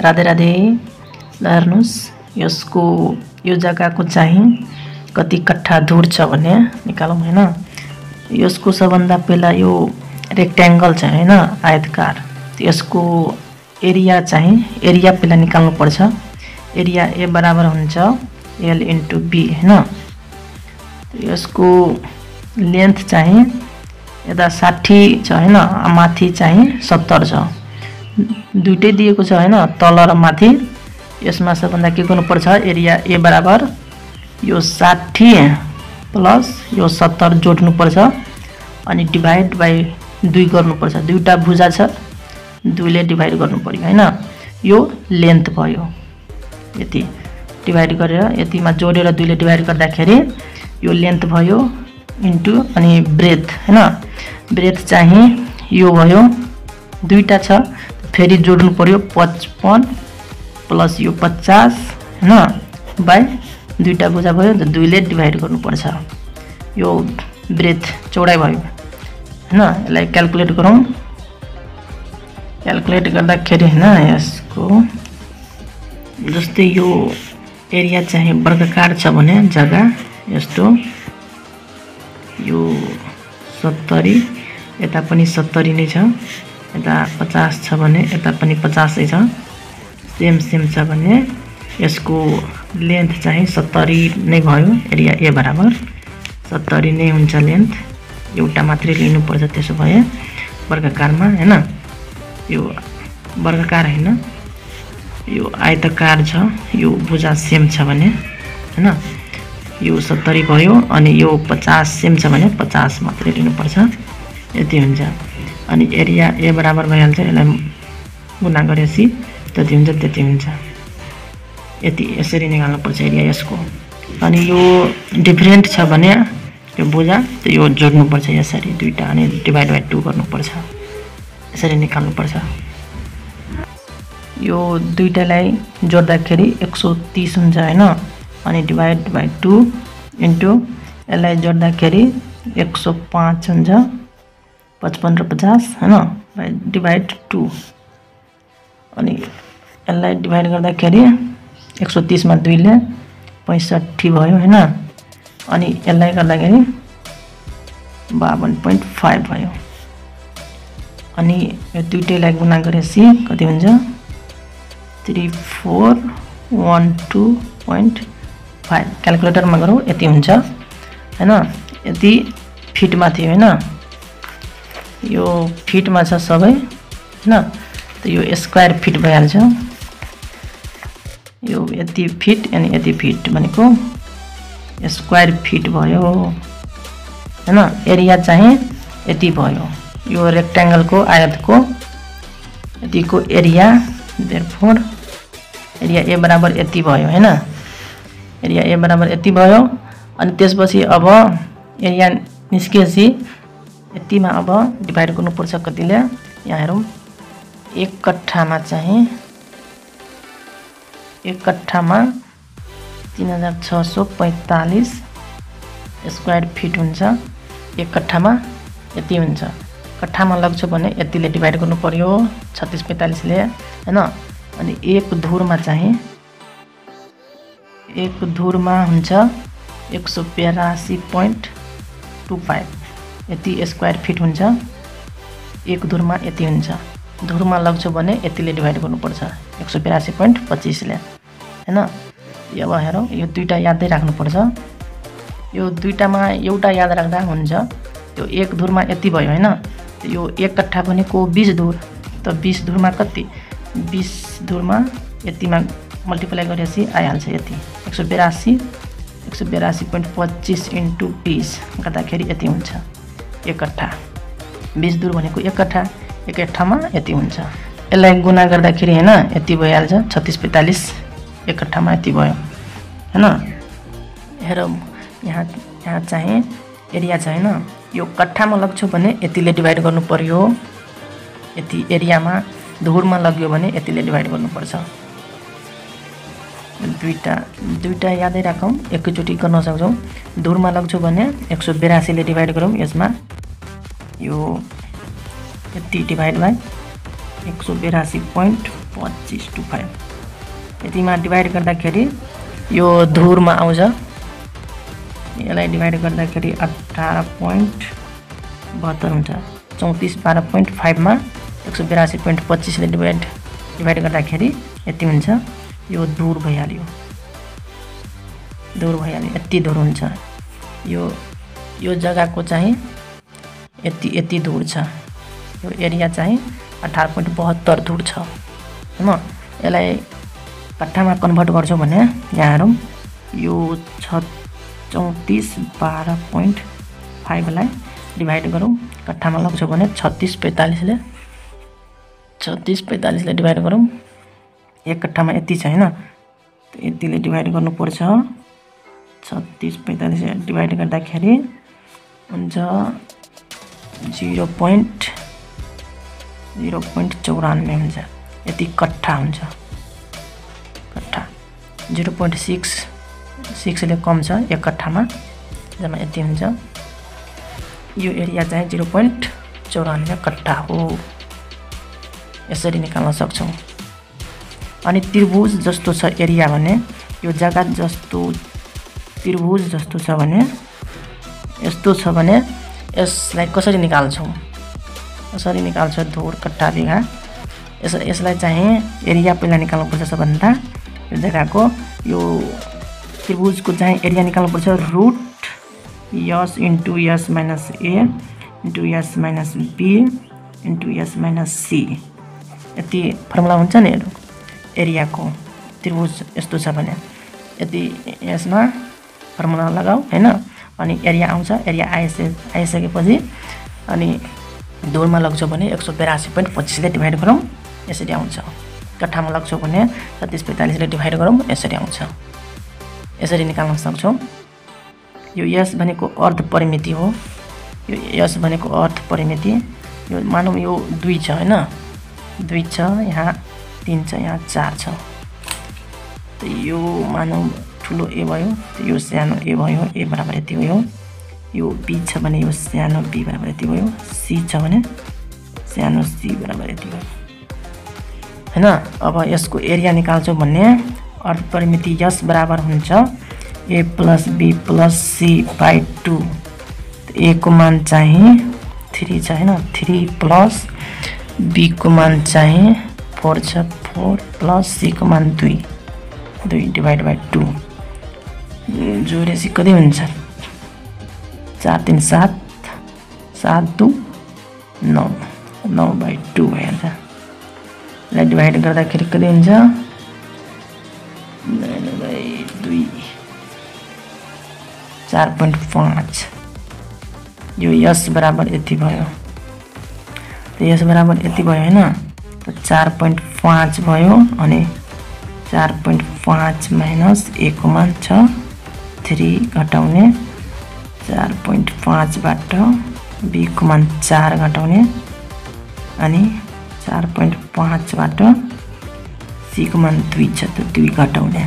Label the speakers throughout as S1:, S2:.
S1: राधे राधे ल हेर्नुहोस् यसको यो जग्गाको चाहिँ कति कट्ठा दूर छ भने निकालौँ होइन। यसको सबभन्दा पहिला यो रेक्ट्याङ्गल छ होइन आयतकार। यसको एरिया चाहिँ एरिया पहिला निकाल्नुपर्छ एरिया ए बराबर हुन्छ एल इन्टु बी होइन। यसको लेन्थ चाहिँ यता साठी छ होइन माथि चाहिँ सत्तर छ। दुइटै दिएको छ होइन तल र माथि। यसमा सबभन्दा के गर्नुपर्छ एरिया ए बराबर यो साठी प्लस यो सत्तर जोड्नुपर्छ अनि डिभाइड बाई दुई गर्नुपर्छ। दुईवटा भुजा छ दुईले डिभाइड गर्नु पऱ्यो होइन। यो लेन्थ भयो। यति डिभाइड गरेर यतिमा जोडेर दुईले डिभाइड गर्दाखेरि यो लेन्थ भयो इन्टु अनि ब्रेथ होइन। ब्रेथ चाहिँ यो भयो दुईवटा छ फेरि जोड्नु पऱ्यो पचपन्न प्लस यो पचास होइन? बाई दुईवटा बुझा भयो दुईले डिभाइड गर्नुपर्छ। यो ब्रेथ चौडाइ भयो होइन? यसलाई क्यालकुलेट गरौँ। क्यालकुलेट गर्दाखेरि होइन यसको जस्तै यो एरिया चाहिँ वर्गकार छ भने जग्गा यस्तो। यो सत्तरी यता पनि सत्तरी नै छ। यता पचास छ भने यता पनि पचासै छ। सेम सेम छ भने यसको लेन्थ चाहिँ सत्तरी नै भयो एरिया ए बराबर। सत्तरी नै हुन्छ लेन्थ एउटा मात्रै लिनुपर्छ त्यसो भए वर्गकारमा होइन? यो वर्गकार होइन। यो आयतकार छ यो भुजा सेम छ भने होइन? यो सत्तरी भयो अनि यो पचास सेम छ भने पचास मात्रै लिनुपर्छ। यति हुन्छ। अनि एरिया ए बराबर भइहाल्छ यसलाई गुना गरेपछि जति हुन्छ त्यति हुन्छ। यति यसरी निकाल्नुपर्छ एरिया यसको। अनि यो डिफ्रेन्ट छ भने यो बुझा त यो जोड्नुपर्छ यसरी दुइटा अनि डिभाइड बाई टू गर्नुपर्छ यसरी निकाल्नुपर्छ यो दुइटालाई जोड्दाखेरि एक सौ तिस हुन्छ होइन? अनि डिभाइड बाई टू इन्टु यसलाई जोड्दाखेरि एक सौ पाँच हुन्छ। पचपन्न र पचास होइन डिभाइड टू अनि यसलाई डिभाइड गर्दाखेरि एक सौ तिसमा दुईले पैँसठी भयो होइन अनि यसलाई गर्दाखेरि बावन पोइन्ट फाइभ भयो। अनि यो दुइटैलाई गुना गरेपछि कति हुन्छ? Three four one two point five. क्यालकुलेटरमा गरौँ यति हुन्छ। होइन यति फिटमा थियो होइन यो फिटमा छ सबै होइन? यो स्क्वायर फिट भइहाल्छ। यो यति फिट अनि यति फिट भनेको स्क्वायर फिट भयो होइन? एरिया चाहिँ यति भयो। यो रेक्ट्याङ्गलको आयतको यतिको एरिया फोर एरिया ए बराबर यति भयो होइन? एरिया ए बराबर यति भयो अनि त्यसपछि अब एरिया निस्किएपछि यतिमा अब डिभाइड गर्नुपर्छ कतिले। यहाँ हेरौँ। एक कट्ठामा चाहिँ एक कट्ठामा तिन हजार छ सौ पैँतालिस स्क्वायर फिट हुन्छ। एक कट्ठामा यति हुन्छ। कट्ठामा लग्छ भने यतिले डिभाइड गर्नु पऱ्यो छत्तिस पैँतालिसले होइन? अनि एक धुरमा चाहिँ एक धुरमा हुन्छ एक सौ बिरासी पोइन्ट टू फाइभ। यति स्क्वायर फिट हुन्छ। एक धुरमा यति हुन्छ। धुरमा लग्छ भने यतिले डिभाइड गर्नुपर्छ। एक सौ बिरासी पोइन्ट पच्चिसले। होइन? अब हेरौँ यो दुइटा यादै राख्नुपर्छ। यो दुइटामा एउटा याद राख्दा हुन्छ। त्यो एक धुरमा यति भयो होइन? यो एक कट्ठा भनेको बिस धुर त बिस धुरमा कति? बिस धुरमा यतिमा मल्टिप्लाई गरेपछि आइहाल्छ यति। एक सौ बिरासी एक सौ बिरासी पोइन्ट पच्चिस इन्टु बिस। गर्दाखेरि यति हुन्छ। एक कट्ठा बिस धुर भनेको एक कट्ठा एक कट्ठामा यति हुन्छ। यसलाई गुना गर्दाखेरि होइन यति भइहाल्छ छत्तिस पैँतालिस एक कट्ठामा यति भयो। होइन? हेरौँ यहाँ यहाँ चाहिँ एरिया छ होइन। यो कट्ठामा लग्छु भने यतिले डिभाइड गर्नु पऱ्यो यति एरियामा धुरमा लग्यो भने यतिले डिभाइड गर्नुपर्छ दुईवटा दुईवटा यादै राखौँ एकैचोटि गर्न सक्छौँ। धुरमा लग्छु भने एक सौ बिरासीले डिभाइड गरौँ यसमा यो यति डिभाइड बाई एक सौ बिरासी पोइन्ट पच्चिस टू फाइभ यतिमा डिभाइड गर्दाखेरि यो धुरमा आउँछ। यसलाई डिभाइड गर्दाखेरि अठार पोइन्ट बहत्तर हुन्छ। चौतिस बाह्र पोइन्ट फाइभमा एक सौ बिरासी पोइन्ट पच्चिसले डिभाइड डिभाइड गर्दाखेरि यति हुन्छ। यो दूर भइहाल्यो। दूर भइहाल्यो। यति दूर हुन्छ। यो यो जग्गाको चाहिँ यति यति दूर छ। यो एरिया चाहिँ अठार पोइन्ट बहत्तर दूर छ। होइन यसलाई कट्ठामा कन्भर्ट गर्छौँ भने यहाँ हेरौँ यो छ चौतिस बाह्र पोइन्ट फाइभलाई डिभाइड गरौँ। कट्ठामा लग्छौँ भने छत्तिस पैँतालिसले छत्तिस पैँतालिसले डिभाइड गरौँ। एक कट्ठामा यति छ होइन? यतिले डिभाइड गर्नुपर्छ छत्तिस पैँतालिस डिभाइड गर्दाखेरि हुन्छ जिरो पोइन्ट जिरो पोइन्ट चौरानब्बे हुन्छ। यति कट्ठा हुन्छ। कट्ठा। जिरो पोइन्ट सिक्स सिक्सले कम छ एक कट्ठामा। जम्मा यति हुन्छ। यो एरिया चाहिँ जिरो पोइन्ट चौरानब्बे कट्ठा हो। यसरी निकाल्न सक्छौँ। अनि त्रिभुज जस्तो छ एरिया भने यो जग्गा जस्तो त्रिभुज जस्तो छ भने यस्तो छ भने यसलाई कसरी निकाल्छौँ? कसरी निकाल्छ धुर कट्टा बिघा यस यसलाई चाहिँ एरिया पहिला निकाल्नुपर्छ सबभन्दा। यो जग्गाको यो त्रिभुजको चाहिँ एरिया निकाल्नुपर्छ root S into S minus A into S minus B into S minus C यति फर्मुला हुन्छ नि एरियाको त्रिभुज यस्तो छ भने यति यसमा फर्मुला लगाऊ होइन अनि एरिया आउँछ एरिया आइसके आइसकेपछि अनि दोरमा लग्छौँ भने एक सौ बिरासी पोइन्ट पच्चिसले डिभाइड गरौँ यसरी आउँछ कट्ठामा लग्छौँ भने छत्तिस पैँतालिसले डिभाइड गरौँ यसरी आउँछ यसरी निकाल्न सक्छौँ यो यस भनेको अर्थ परिमिति हो यो यस भनेको अर्थ परिमिति यो मानौँ यो दुई छ होइन दुई छ यहाँ तिन छ यहाँ चार छ। यो मानौँ ठुलो ए भयो यो सानो ए भयो ए बराबर यति भयो यो बी छ भने यो सानो बी बराबर यति भयो सी छ भने सानो सी बराबर यति भयो होइन अब यसको एरिया निकाल्छौँ भने अर्थ परिमिति यस बराबर हुन्छ। A plus B plus C by two. एको मान चाहिँ थ्री छ होइन थ्री प्लस बीको मान चाहिँ फोर छ फोर प्लस सीको मान दुई दुई डिभाइड बाई टू जोडेपछि कति हुन्छ चार तिन सात सात दु नौ नौ बाई टू भइहाल्छ यसलाई डिभाइड गर्दाखेरि कति हुन्छ दुई चार पोइन्ट पाँच यो यस बराबर यति भयो यस बराबर यति भयो होइन चार पोइन्ट पाँच भयो अनि चार पोइन्ट पाँच माइनस एकको मान छ। थ्री घटाउने चार पोइन्ट पाँचबाट बीको मान चार घटाउने अनि चार पोइन्ट पाँचबाट सीको मान दुई छ त दुई घटाउने।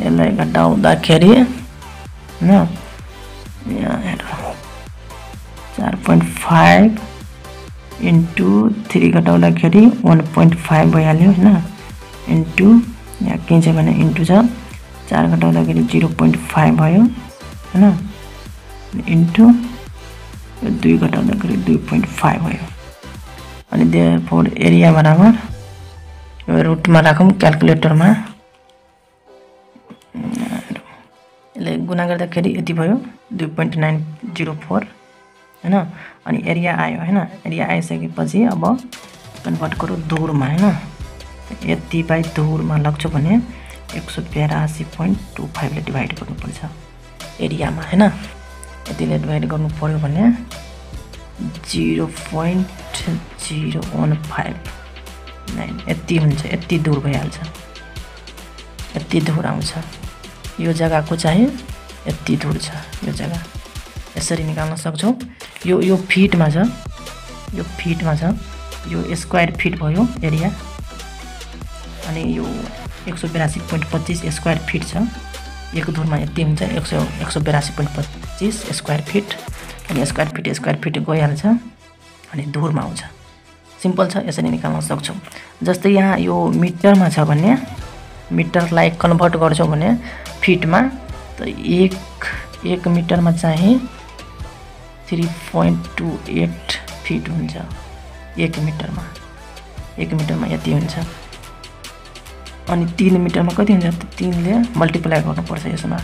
S1: यसलाई घटाउँदाखेरि होइन यहाँ हेर। चार पोइन्ट फाइभ इन्टु थ्री घटाउँदाखेरि वान पोइन्ट फाइभ भइहाल्यो होइन। इन्टु यहाँ के छ भने इन्टु छ। चार घटाउँदाखेरि जिरो पोइन्ट फाइभ भयो होइन। इन्टु दुई घटाउँदाखेरि दुई पोइन्ट फाइभ भयो। अनि दे फोर एरिया बराबर यो रुटमा राखौँ क्यालकुलेटरमा यसले गुना गर्दाखेरि यति भयो दुई पोइन्ट नाइन जिरो फोर होइन? अनि एरिया आयो होइन? एरिया आइसकेपछि अब कन्भर्ट गरौँ धुरमा होइन? यति बाई धुरमा लग्छ भने एक सौ बिरासी पोइन्ट टू फाइभले डिभाइड गर्नुपर्छ एरियामा होइन? यतिले डिभाइड गर्नु पऱ्यो भने zero point zero one five nine यति हुन्छ यति दूर भइहाल्छ। यति दूर आउँछ। यो जग्गाको चाहिँ यति दूर छ यो जग्गा। यसरी निकाल्न सक्छौँ। यो यो फिटमा छ। यो फिटमा छ। यो स्क्वायर फिट भयो एरिया अनि यो एक सौ बिरासी पोइन्ट पच्चिस स्क्वायर फिट छ। एक धुरमा यति हुन्छ एक सौ एक सौ बिरासी पोइन्ट पच्चिस स्क्वायर फिट अनि स्क्वायर फिट स्क्वायर फिट गइहाल्छ। अनि धुरमा आउँछ सिम्पल छ यसरी निकाल्न सक्छौँ। जस्तै यहाँ यो मिटरमा छ भने मिटरलाई कन्भर्ट गर्छौँ भने फिटमा त एक एक मिटरमा चाहिँ three point two eight feet हुन्छ। एक मिटरमा। एक मिटरमा यति हुन्छ। अनि तिन मिटरमा कति हुन्छ? तिनले मल्टिप्लाई गर्नुपर्छ यसमा।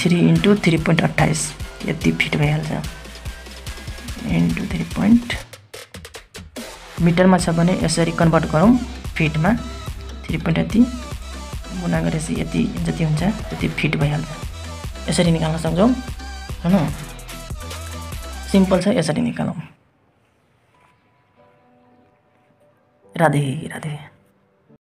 S1: थ्री इन्टु थ्री पोइन्ट अट्ठाइस यति फिट भइहाल्छ। इन्टु थ्री पोइन्ट मिटरमा छ भने यसरी कन्भर्ट गरौँ फिटमा। थ्री पोइन्ट यति गुना गरेपछि यति जति हुन्छ त्यति फिट भइहाल्छ। यसरी निकाल्न सक्छौँ। होइन सिम्पल छ यसरी निकालौँ राधे राधे